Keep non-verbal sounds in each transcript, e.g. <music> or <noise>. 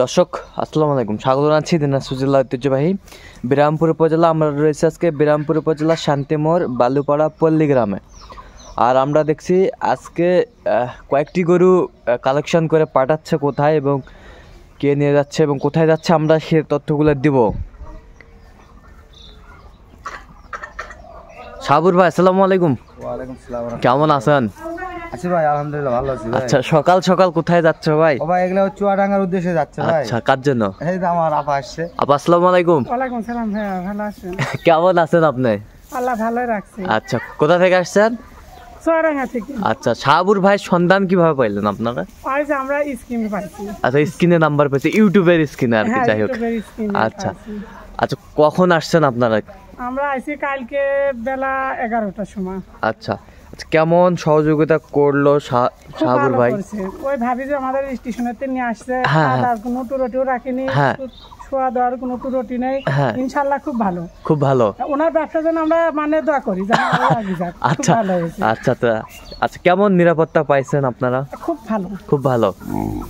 দর্শক আসসালামু আলাইকুম। স্বাগত জানাচ্ছি দিনাজপুর জেলা ঐতিহ্যবাহী বিরামপুর উপজেলা। আমরা রয়েছে আজকে বিরামপুর উপজেলা শান্তিমোড় বালুপাড়া পল্লী গ্রামে আর আমরা দেখছি আজকে কয়েকটি গরু কালেকশন করে পাঠাচ্ছে কোথায় এবং কে নিয়ে যাচ্ছে এবং কোথায় যাচ্ছে আমরা সে তথ্যগুলো দিব। সাবুর ভাই আসসালামু আলাইকুম। কেমন আছেন? আছি ভাই আলহামদুলিল্লাহ ভালো আছি ভাই। আচ্ছা সকাল সকাল কোথায় যাচ্ছে ভাই? ও ভাই এগুলো চুয়াডাঙ্গার উদ্দেশ্যে যাচ্ছে ভাই। আচ্ছা কার জন্য? এই তো আমার আপা আসছে। আপা আসসালামু আলাইকুম। ওয়ালাইকুম সালাম ভাইয়া ভালো আছেন? <laughs> কেমন আছেন আপনি? আল্লাহ ভালো রাখছে। আচ্ছা কোথা থেকে আসছেন? চুয়াডাঙ্গা থেকে। আচ্ছা সাহাবুর ভাই সন্ধান কীভাবে পাইলেন আপনারা? আমরা পাইছি। আচ্ছা স্ক্রিনে নাম্বার পেয়েছে ইউটিউবের স্ক্রিনে আর কি হ্যাঁ যাই হোক। আচ্ছা আচ্ছা কখন আসছেন আপনারা? আমরা আইছি কালকে বেলা এগারোটার সময়। আচ্ছা আচ্ছা কেমন সহযোগিতা করল সাহাবুর ভাই? ওই ভাবি যে আমাদের স্টেশনেতে নিয়ে আসছে হ্যাঁ, আর হ্যাঁ। কোনো টুরটিও রাখেনি হ্যাঁ। শোয়া দেওয়ার কোনো টুরটি নেই। হ্যাঁ। ইনশাল্লাহ খুব ভালো। খুব ভালো। ওনার ব্যবসার জন্য আমরা মানে দোয়া করি আচ্ছা আচ্ছা তা আচ্ছা কেমন নিরাপত্তা পাইছেন আপনারা? খুব ভালো। খুব ভালো।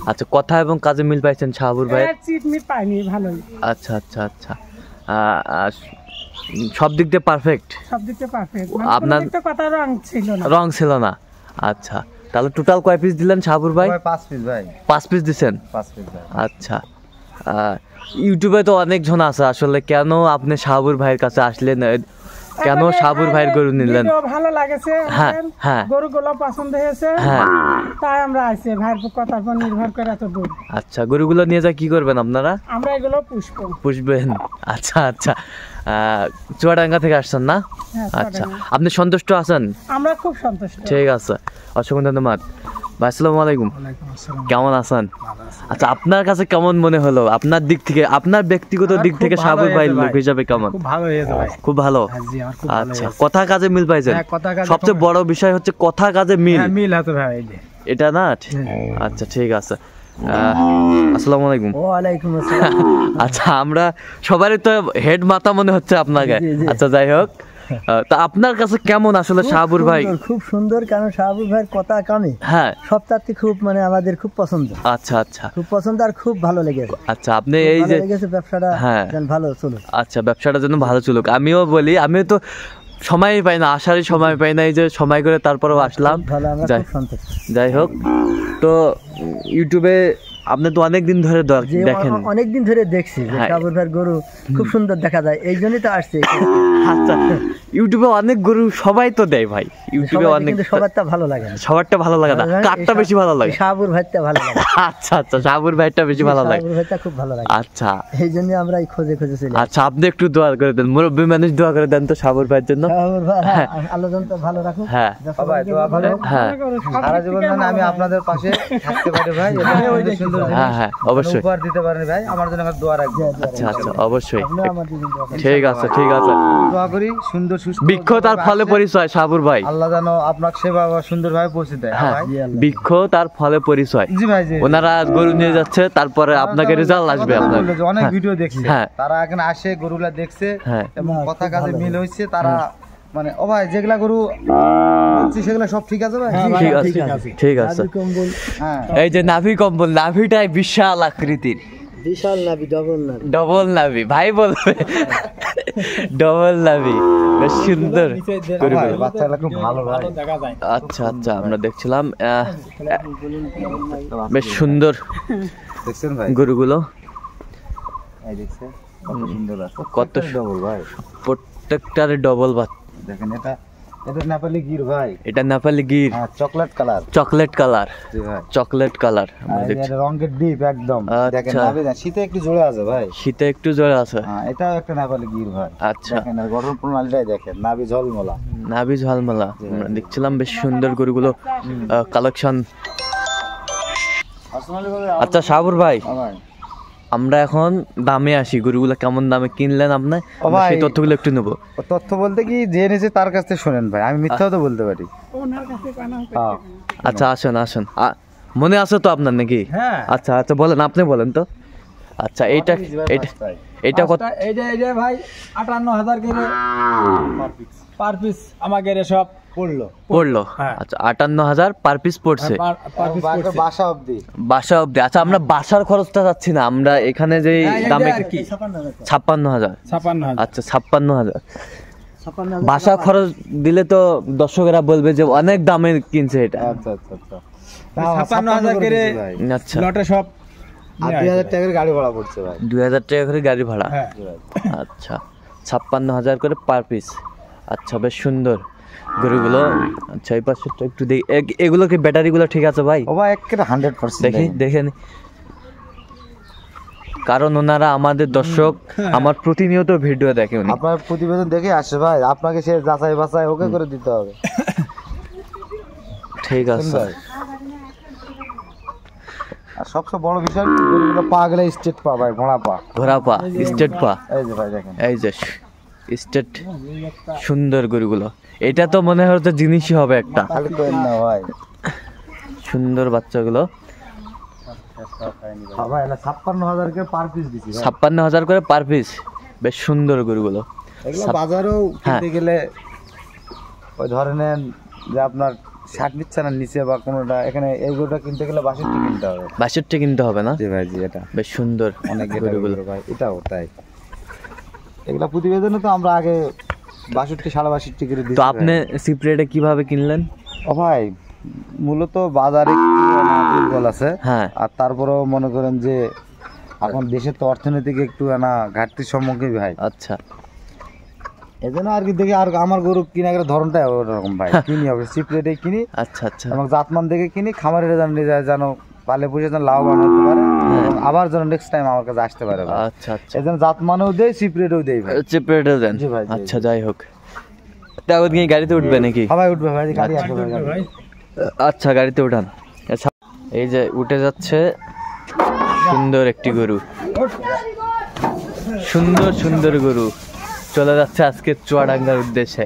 আচ্ছা কথা এবং কাজে মিল পাইছেন সাহাবুর ভাই? চিট মিট পাইনি ভালোই। আচ্ছা আচ্ছা আচ্ছা। সব দিক দিয়ে পারফেক্ট সব দিকে পারফেক্ট আপনার- আপনার কথা রং ছিল না। রং ছিল না। আচ্ছা তাহলে টোটাল কয় পিস দিলেন সাহাবুর ভাই? পাঁচ পিস ভাই। পাঁচ পিস দিছেন? পাঁচ পিস ভাই। আচ্ছা ইউটিউবে তো অনেকজন আছে আসলে কেন আপনি শাহাবুর ভাইয়ের কাছে আসলেন? কেন শাহাবুর ভাইয়ের গরু নিলেন? ভালো লাগেছে হ্যাঁ। হ্যাঁ। গরুগুলো পছন্দ হয়েছে। হ্যাঁ। তাই আমরা আইছি ভাইয়ের কথার উপর নির্ভর করে এত দূর। আচ্ছা গরুগুলো নিয়ে যা কি করবেন আপনারা? আমরা এগুলো পুষবো। পুষবেন? আচ্ছা আচ্ছা। চুয়াডাঙ্গা থেকে আসছেন না? হ্যাঁ, আচ্ছা। আপনি সন্তুষ্ট আছেন? আমরা খুব সন্তুষ্ট। ঠিক আছে। অসংখ্য ধন্যবাদ। ভাই আসসালামু আলাইকুম। কেমন আছেন? আচ্ছা আপনার কাছে কেমন মনে হলো? আপনার দিক থেকে আপনার ব্যক্তিগত দিক থেকে ভালো শাহাবুর ভাই লোক হিসাবে কেমন? খুব ভালো খুব ভালো? হ্যাঁ, আচ্ছা কথা কাজে মিল পাইছেন? হ্যাঁ, কথা কাজে সবচেয়ে বড় বিষয় হচ্ছে কথা কাজে মিল। হ্যাঁ মিল হতো ভাই এটা না? ঠিক- আচ্ছা ঠিক আছে। আসসালামু আলাইকুম। ওয়ালাইকুম আসসালাম। <laughs> আচ্ছা আমরা সবারই তো হেড মাথা মনে হচ্ছে আপনাকে। আচ্ছা যাই হোক। তা আপনার কাছে কেমন আসলে শাহাবুর ভাই? খুব সুন্দর কারণ শাহাবুর ভাইয়ের কথা কামে হ্যাঁ। সব সপ্তাহে খুব মানে আমাদের খুব পছন্দ। আচ্ছা আচ্ছা। খুব পছন্দ আর খুব ভালো লেগেছে। আচ্ছা আপনি এই যে ব্যবসাটা হ্যাঁ। ভালো চলুক। আচ্ছা ব্যবসাটা যেন ভালো চলুক। আমিও বলি আমিও তো সময়ই পাই না আসারই সময় পাই না এই যে সময় করে তারপরেও আসলাম। যাই হোক তো ইউটিউবে আপনি তো অনেক দিন ধরে দেখেন। অনেক দিন ধরে দেখছি যে হ্যাঁ। ভাইয়ের গরু খুব সুন্দর দেখা যায় এই জন্যই তো আসছে। আচ্ছা ইউটিউবে অনেক গরু সবাই তো দেয় ভাই। ইউটিউবে অনেক কিন্তু সবারটা ভালো লাগে না। সবারটা ভালো লাগে না। ভালো কারটা বেশি ভালো লাগে। শাহাবুর ভাইটা ভালো লাগে। আচ্ছা আচ্ছা শাহাবুর ভাইটা বেশি ভালো লাগে। শাহাবুর ভাইটা খুব ভালো লাগে। আচ্ছা। এই জন্য আমরা এই খোঁজে খোঁজে চলে। আচ্ছা আপনি একটু দোয়া করে দেন। মুরব্বি মানুষ দোয়া করে দেন তো সাবুর ভাইয়ের জন্য। শাহাবুর ভাই হ্যাঁ, আল্লাহ যেন তো ভালো রাখুন হ্যাঁ। ভাই দোয়া করো হ্যাঁ। সারা জীবন যেন আমি আপনাদের পাশে থাকতে পারি ভাই। এটা সুন্দর হ্যাঁ হ্যাঁ অবশ্যই। উপহার দিতে পারেন ভাই আমার জন্য দোয়া রাখবেন। আচ্ছা আচ্ছা অবশ্যই। আপনিও আমাদের জন্য দোয়া করবেন। ঠিক আছে ঠিক আছে। দোয়া করি সুন্দর সুস্থ বৃক্ষ তার ফলে পরিচয় শাহাবুর ভাই। আল্লাহ যেন আপনার সেবা সুন্দরভাবে পৌঁছে দেয়। হ্যাঁ বৃক্ষ তার ফলে পরিচয়। জি ভাই ওনারা গরু নিয়ে যাচ্ছে তারপরে আপনাকে রেজাল্ট আসবে আপনার। অনেক হ্যাঁ। ভিডিও দেখছে। হ্যাঁ। তারা এখানে আসে গরুগুলা দেখছে হ্যাঁ। এবং কথা কাজে মিল হয়েছে তারা মানে ও ভাই যেগুলা গরু বলছি সেগুলা সব ঠিক আছে ভাই? ঠিক আছে ঠিক আছে। হ্যাঁ। এই যে নাভি কম্বল নাভিটাই বিশাল আকৃতির। বিশাল নাভি ডবল নাভি। ডবল নাভি ভাই বলবে। ডবল নাভি বেশ সুন্দর ও খুব ভালো ভাই। আচ্ছা আচ্ছা আমরা দেখছিলাম আহ, বেশ সুন্দর দেখছেন ভাই? গরুগুলো। এই দেখছেন কত সুন্দর কত ডবল ভাই? প্রত্যেকটার ডবল বাত দেখেন এটা এটা নেপালি গির ভাই। এটা নেপালি গির। হ্যাঁ চকলেট কালার চকলেট কালার জি ভাই। চকলেট কালার আর আমরা এই দেখছি। যে রঙের ডিপ একদম। দেখেন। নাভি শীতে একটু জোরে আছে ভাই। শীতে একটু জ্বর আছে। হ্যাঁ এটাও একটা নেপালি গির ভাই। আচ্ছা। দেখেন গঠন প্রণালীটাই দেখেন নাভি ঝলমলা। নাভি ঝালমালা আমরা দেখছিলাম বেশ সুন্দর গরুগুলো কালেকশন আচ্ছা সাবুর ভাই। আমরা এখন দামে আসি গরুগুলো কেমন দামে কিনলেন আপনি। সেই তথ্যগুলো একটু নেব। তথ্য বলতে কি যে এনেছে তার কাছ থেকে শোনেন ভাই আমি মিথ্যাও তো বলতে পারি। ওনার কাছে কানা হ্যাঁ। আচ্ছা আসেন আসেন। মনে আছে তো আপনার নাকি? হ্যাঁ। আচ্ছা আচ্ছা বলেন আপনি বলেন তো। আচ্ছা এইটা এইটা এইটা কত এই যে এই যে ভাই আটান্ন হাজার করে পার পিস আমাকে সব পড়ল। পড়ল। হ্যাঁ। আচ্ছা আটান্ন হাজার পার পিস পড়ছে। বাসা অবধি। বাসা অব্দি আচ্ছা আমরা বাসার খরচটা যাচ্ছি না। আমরা এখানে যে দামে ছাপ্পান্ন হাজার আচ্ছা ছাপ্পান্ন হাজার বাসা খরচ দিলে তো দর্শকেরা বলবে যে অনেক দামে কিনছে এটা। আচ্ছা আচ্ছা আচ্ছা। ছাপ্পান্ন হাজার করে আচ্ছা। লটে সব দুই হাজার টাকার গাড়ি ভাড়া পড়ছে ভাই। দুই হাজার টাকা করে গাড়ি ভাড়া। হ্যাঁ। আচ্ছা ছাপ্পান্ন হাজার করে পার পিস আচ্ছা বেশ সুন্দর। গরুগুলো। আচ্ছা এই একটু দেখি। এগুলো কি ব্যাটারিগুলো ঠিক আছে ভাই? ও ভাই একেবারে হান্ড্রেড পার্সেন্ট দেখি কারণ ওনারা আমাদের দর্শক আমার প্রতিনিয়ত ভিডিও দেখে উনি। আপনার প্রতিবেদন দেখে আসে ভাই আপনাকে সে যাচাই বাছাই ওকে করে দিতে হবে। ঠিক আছে। আর সবচেয়ে বড় বিষয় পা গেলে স্টেট পা ভাই ঘোড়া পা। ঘোড়া পা স্টেট পা। এই যে ভাই দেখেন। এই যে স্টেট সুন্দর গরুগুলো। এটা তো মনে হচ্ছে জিনিসই হবে একটা। সুন্দর বাচ্চাগুলো। হ্যাঁ ছাপ্পান্ন হাজার করে পার পিস বেশ সুন্দর গরুগুলো। বাজারেও হ্যাঁ। কিনতে গেলে ওই ধরে নেন যে আপনার ষাট না নিচে বা কোনোটা এখানে এই গরুটা কিনতে গেলে বাষট্টি কিনতে হবে। বাষট্টি কিনতে হবে না? জি ভাই জি এটা। বেশ সুন্দর অনেক গরুগুলো। ভাই এটাও তাই। এগুলা প্রতিবেদনে তো আমরা আগে বাষট্টি সাড়ে বাষট্টি করে দিই তো আপনি সিপ্রেটে কীভাবে কিনলেন? ও ভাই মূলত বাজারে একটু দুর্বল আছে। হ্যাঁ। আর তারপরেও মনে করেন যে এখন দেশের তো অর্থনৈতিক একটু না ঘাটতির সম্মুখীন ভাই। আচ্ছা। এই জন্য আর কি দেখি আর আমার গরু কিনা গেলে ধরনটাই ওরকম ভাই। কিনি হবে চিপ রেটে কিনি। আচ্ছা আচ্ছা। এবং জাতমান দেখে কিনি খামারের যেন যেন পালে পুষে যেন লাভবান হতে পারে। আবার যেন নেক্সট টাইম আমার কাছে আসতে পারে আচ্ছা আচ্ছা। এই জন্য জাতমানেও দেয় চিপ রেটেও দেয় ভাই। সিপ্রেটে দেন। জি ভাই, আচ্ছা যাই হোক। তারপর কি গাড়িতে উঠবে নাকি? সবাই উঠবে ভাই গাড়ি আসবে ভাই আচ্ছা গাড়িতে উঠান। আচ্ছা এই যে উঠে যাচ্ছে সুন্দর একটি গরু। সুন্দর সুন্দর গরু। চলে যাচ্ছে আজকে চুয়াডাঙ্গার উদ্দেশ্যে।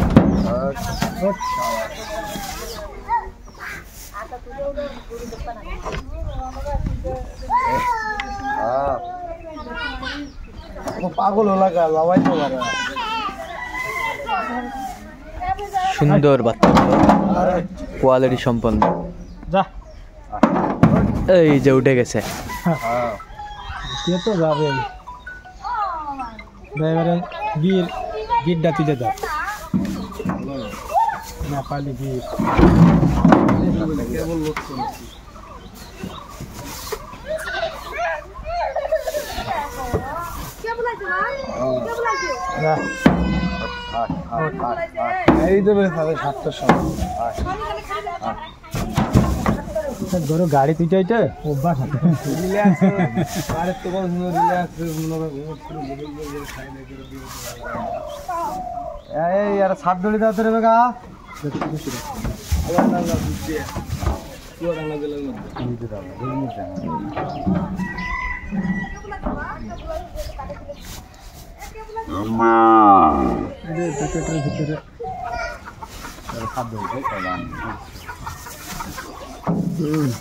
পাগল হলা গা লাভাই তো সুন্দর বাচ্চা কোয়ালিটি সম্পন্ন। যা। এই যে উঠে গেছে। তো যাবে এবারে গির গিরটা তুলে দাও। নেপালি গির যা। এই দেবে তাহলে সাতটার সময় গরু গাড়ি তুই চাইতে অভ্যাস আছে। এই আর সাত দড়ি দাও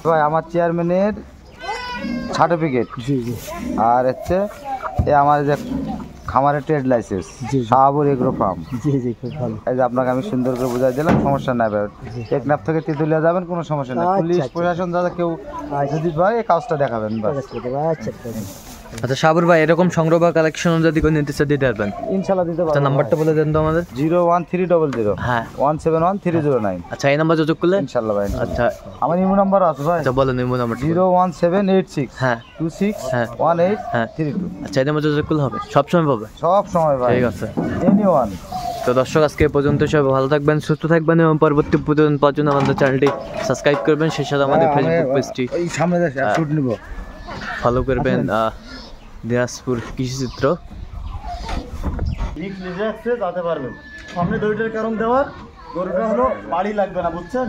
ভাই আমার চেয়ারম্যানের সার্টিফিকেট আর হচ্ছে এ আমার যে খামারের trade licence Shahabur agro farm জি জি খুব ভালো। এই যে আপনাকে আমি সুন্দর করে বুঝাই দিলাম সমস্যা নাই ভাই। টেকনাফ থেকে তেঁতুলিয়া যাবেন কোনো সমস্যা নেই। আচ্ছা, পুলিশ আচ্ছা। প্রশাসন দাদা কেউ যদি পারে এই কাজটা দেখাবেন বাস। আচ্ছা। আচ্ছা আচ্ছা সাবুর ভাই এরকম সংগ্রহ বা কালেকশন যদি কোনো নিতে চায় দিতে পারবেন? ইনশাল্লাহ দিতে আচ্ছা পারব নাম্বারটা বলে দেন তো আমাদের। Zero one three double zero. হ্যাঁ। One seven one three zero nine. আচ্ছা এই নাম্বার যোগাযোগ করলে? ইনশাল্লাহ ভাই আচ্ছা। আমার ইমো নাম্বার আছে ভাই। আচ্ছা বলেন imo number zero one seven eight six. হ্যাঁ। টু সিক্স হ্যাঁ। ওয়ান এইট হ্যাঁ থ্রি টু। আচ্ছা এই নাম্বার যোগাযোগ করলে হবে? সবসময় পাবে? সব সময় ভাই। ঠিক আছে। এনি ওয়ান তো দর্শক আজকে পর্যন্ত সব ভালো থাকবেন সুস্থ থাকবেন এবং পরবর্তী জন্য আমাদের চ্যানেলটি সাবস্ক্রাইব করবেন। সেই সাথে আমাদের ফেসবুক পেজটি এই সামনে দেখ শুট নিব। ফলো করবেন। আহ, দিনাজপুর কৃষিচিত্র। লিখ নিজে রাখছে যাতে পারবেন সামনে দড়িটার কারণ দেওয়ার গরুটা হলো বাড়ি লাগবে না বুঝছেন?